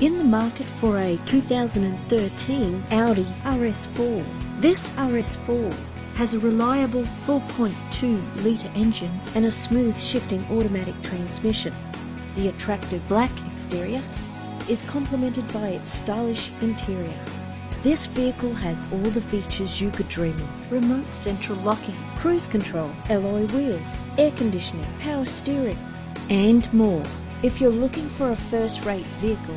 in the market for a 2013 Audi RS4. This RS4 has a reliable 4.2 litre engine and a smooth shifting automatic transmission. The attractive black exterior is complemented by its stylish interior. This vehicle has all the features you could dream of. Remote central locking, cruise control, alloy wheels, air conditioning, power steering, and more. If you're looking for a first-rate vehicle,